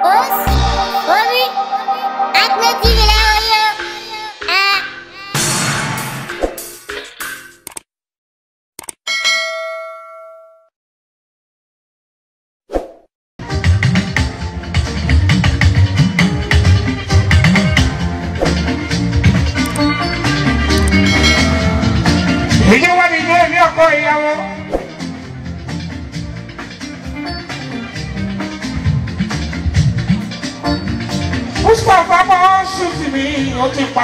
Us, Bobby, Ahmed Jigar.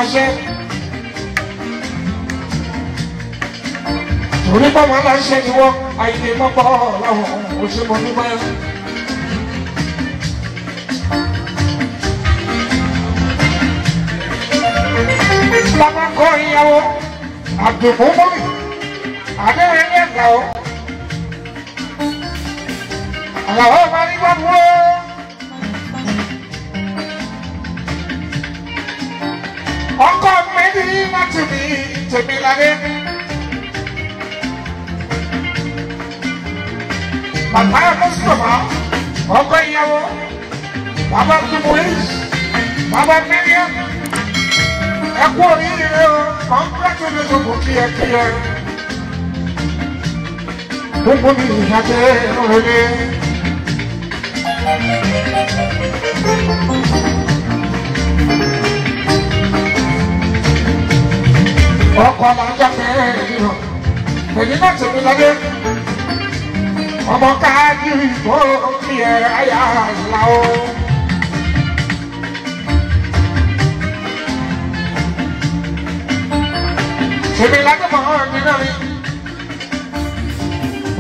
aláṣẹ. torí báwọn aláṣẹ ni wọ́n àìlè mọ́pọ́ láwọn òṣèlú onímọ̀ ẹ̀. lọ́mọ kọ́ ìyàwó àdùnkùnmọ́mì àdéhùn ẹ̀yẹ́gà ó. àwọn ọmọ nígbà wọ́ọ́. má tèmi tèmi láyé. Bàbá Mùsùlùmá, ọkọ ìyàwó, bàbá Tumulis, bàbá Miriam, ẹ kú oríire o, congratulations kò kí ẹ kí ẹ. Gbogbo mi ìyá jẹ́ ìrọ̀lẹ́. ọkọ alájà mẹ́rin hàn èyí náà tèmi lọ́dẹ ọmọ káàkiri ìbò kí ẹ ráyà ńlá mọ̀ ọ́ mi ni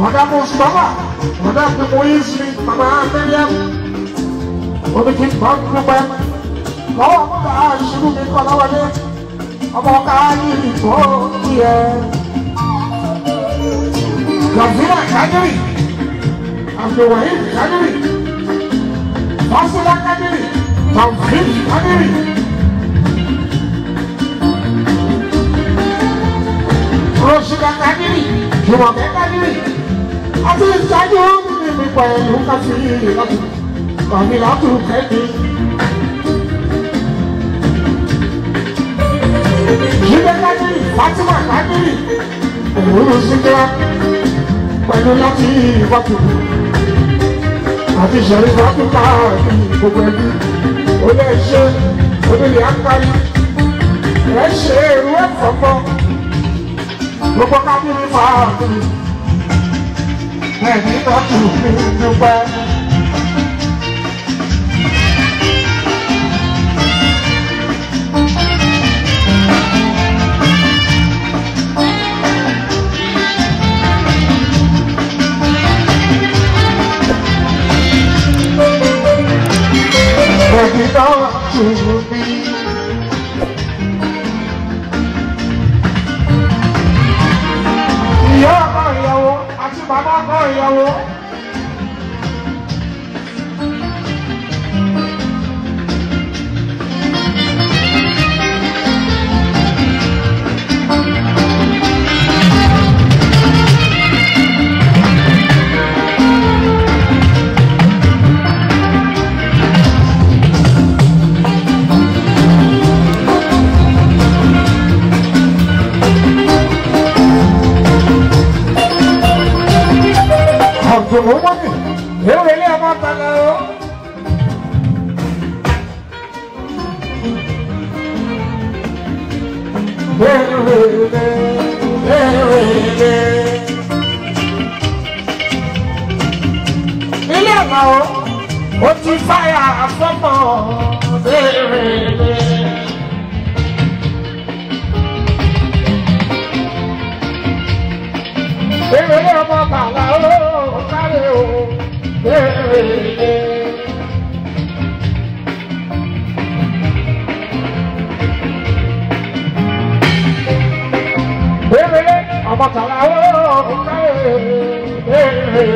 ọ̀dà mùsùlùmá ọ̀dà pípọ̀ yìí sí màmá mẹ́rìàm omi kì í bọ́ gbogbo ẹ̀ lọ́wọ́ mọ́ta àṣírí mi kọ́ lọ́wọ́ dé ọmọ káyìrì tó tiẹ̀. Gàzúrà Kádírì, Abdulwahid Kádírì, Fásilá Kádírì, Tàwùfíì Kádírì. Rọ̀ṣùdà Kádírì, Jùmọ̀kẹ́ Kádírì, àti ìtajà ọ̀hún ní pẹ̀lú kásìrì láti kàmí látùkẹ́ ní. Jídé Kádírì Fatima Kádírì òwúrò síkírá pẹ̀lú láti ìwọ́pùpù àti ìṣẹ̀rí fọ́pùpà àti gbogbo ẹbí ó lè ṣe onílé akpali ẹ ṣe èrú ẹ̀fọ́pọ́ gbogbo Kádírì fàákì ẹ̀mí tọ́tù ní dúpẹ́. 哎呀！我。Ewele, ewele. Ilé ẹ̀ma o, ó ti fáyà àfọ́mọ́. Ewele. Ewele ọmọ bàbá o, sáré o. Ewele. ọmọkàlà ó ìka èèlè.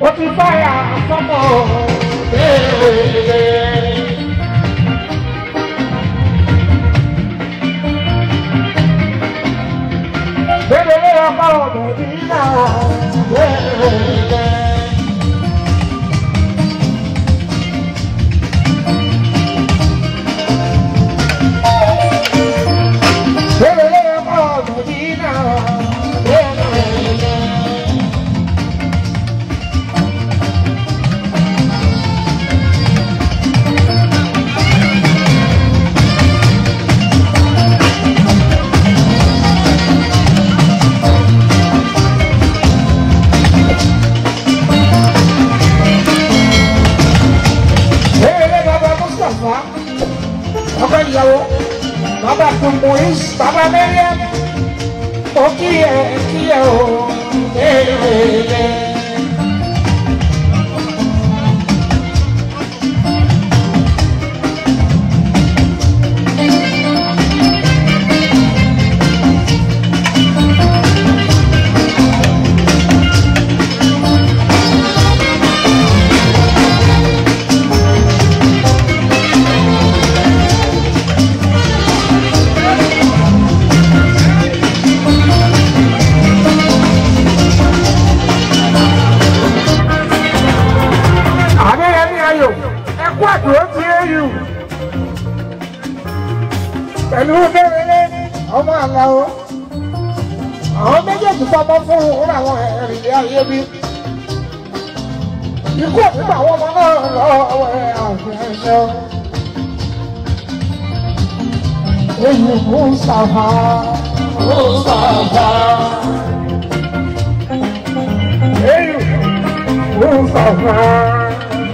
ó ti fáyà sọ́mọ baby? Bébèrè ọkọ ọ̀dọ̀ yìí náà baby. ó hear you, pẹ̀lú bẹ́rẹ̀lẹ́ ọmọ àlàó àwọn méjèèjì fọmọ fún òun àwọn ẹ̀rìn ayé bí ikú òkúta àwọn ọmọ náà lọ ọwọ́ ẹ̀ àwọn ẹ̀ṣẹ́ èyí mú sàfà mú sàfà èyí mú sàfà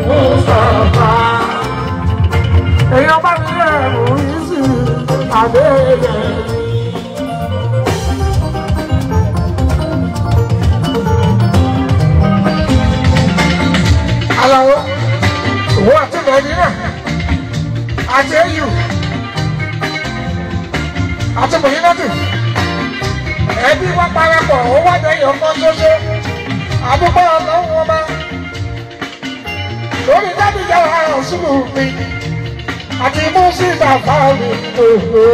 mú sàfà èyí ọba mi rẹ̀ mú yíṣì àbẹ́yẹ. aláwo wo àti mẹ́dínà àti eyù àti mọ̀yínátì ẹbí wọn parapọ̀ ó wá dẹ́yìn ọkọ ṣoṣo àdúgbò ọlọ́run ọba lórí dábìyà àti mùsíkà fáwọn ìdòwò.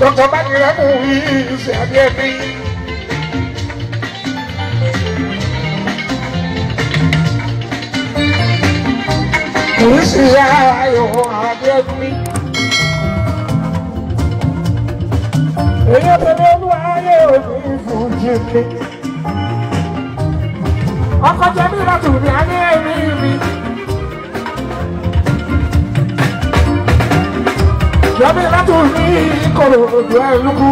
Dr. Bakira mú ìṣe I ẹbí. me. ṣe ayọ̀ àbí ẹbí. Èyí ọ̀tọ̀ I olúwa ayé one, fún jíjí ọkọ̀ jẹ́ mi ni ní ayé mi mi. Jẹ́mi lọ́tù ní ìkorò òdò ẹ̀lúkú.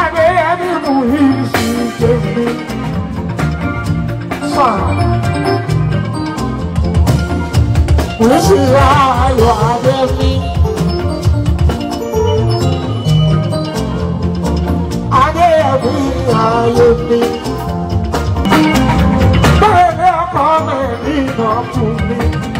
Ayé si mú yìí sí Jẹ́mi. Wíṣí ayọ̀ adé mi. Adé ẹ̀mí ayé mi. Oh, to me.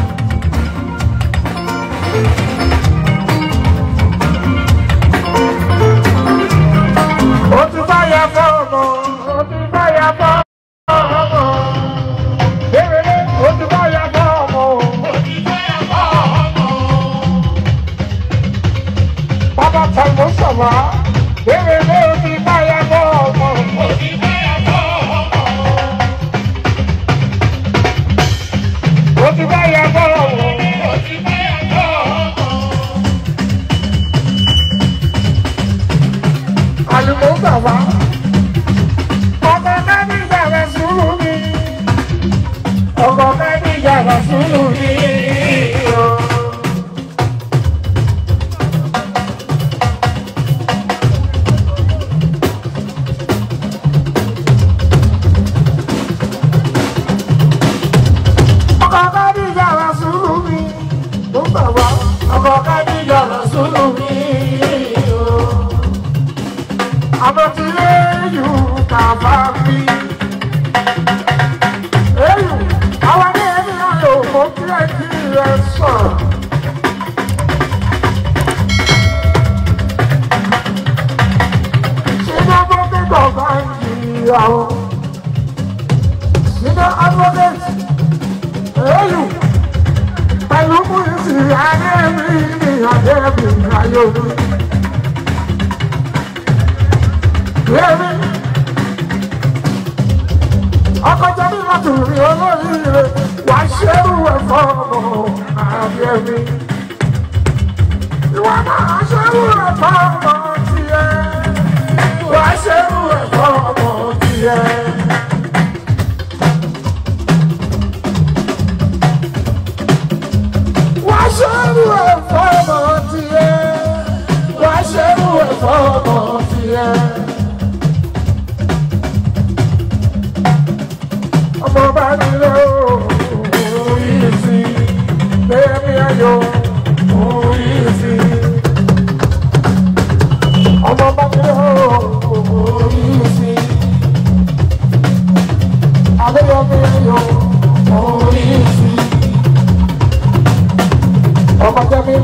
ọkọ̀ kábíyà wà sùúrù ní. you are. You know, advocate, hey, you. Pẹ̀lú kùsì àdébí ni àdébí ayò. Yémi, ọkọ̀ jẹ́bí láti rí olóríire, wà á ṣerú ẹ̀fọ́ ọmọ àbí ẹ̀mí. náà ṣerú ẹ̀fọ́ ọmọ. adéyọmí ẹyọ orí sí ọmọdé mi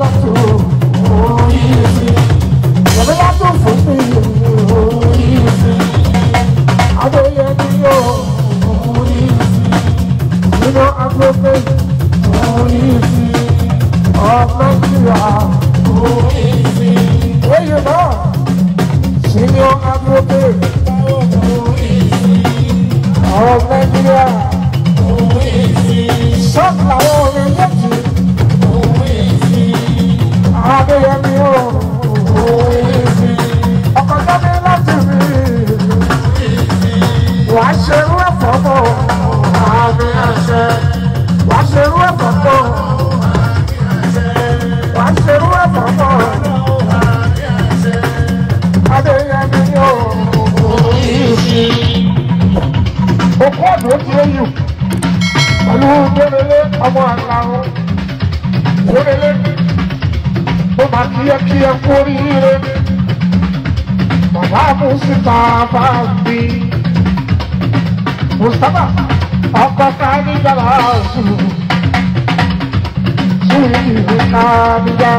kí ẹ kú oríire bàbá Mustapha bí Mustapha ọkọ káyé jàlá sùn sùn ìlú kábíyá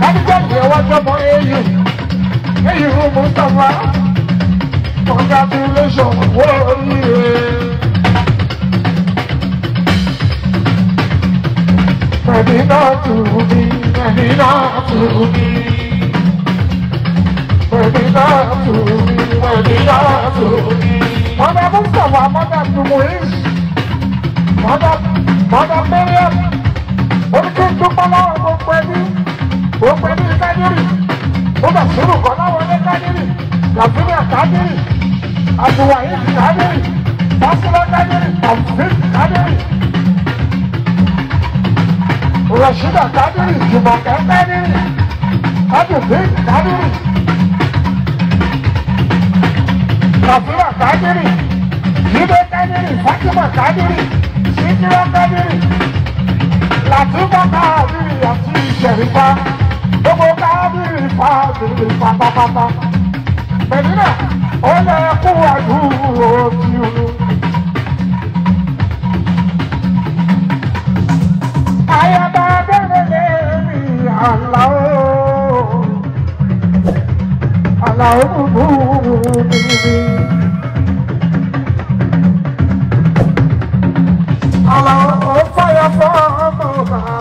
kábíyá yẹ wájú ọmọ eyín eyín Mustapha congratulations wọ́n rí rẹ̀. Medina to me, Medina to me. Medina to me, Medina to me. Mother Mustafa, Mother Tumuish, Mother, Mother Miriam, Orike Tupala, Okwedi, Okwedi Kadiri, Oga Suru Kona Wale Kadiri, Lafina Kadiri, Abuwahi Kadiri, Basula Kadiri, Tafsir Kadiri. Rashida Kadiri, Jùmọ̀kẹ́ Kadiri, Adùnfẹ́ Kadiri, Kàfúrà Kadiri, Jídé Kadiri, Fatima Kadiri, Sídìrá Kadiri, Làtúbà Kadiri àti Ìṣẹ̀rípa, gbogbo Kadiri fa bèrè pátápátá. Pẹ̀lúnà, ó lè kú àdúgbò tí o. Àlàó Àlàó bùbù bìbì. Àlàó ó fọyọ̀ fọ́ ọmọ bàá.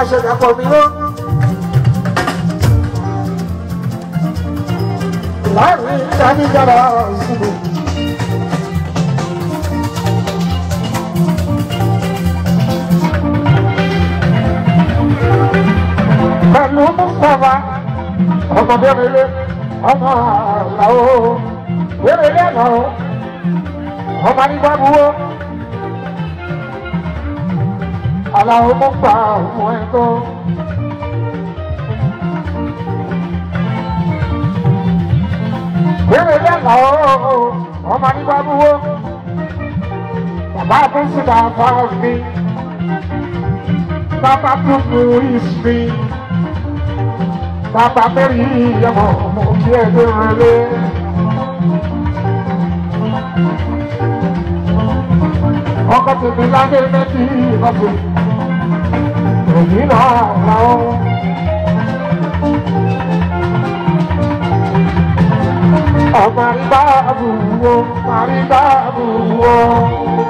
aṣọ ìdàpọ̀ mi ó. láàrin ìdánidára ìṣubú. pẹ̀lú mustapha ọmọ bẹ́rẹ̀lẹ̀ ọmọ àlàó bẹ́rẹ̀lẹ̀ náà ọmọ nígbà gbowó aláwo omo pa òun ẹ̀ tó. Bébè lẹ́la ooo, ọmọ nígbà búwo. Bàbá tó sì dá fáwọn mi. Bàbá tó kú ìsmi. Bàbá tó rí ìyẹ̀wò mò ń kí ẹgbẹ́ rẹ̀ Ọkọ̀ tèmi lábẹ́ mẹ́tì ìbọ̀sùn. Regina Brown. Oh, Maribabu, oh, Maribabu, oh.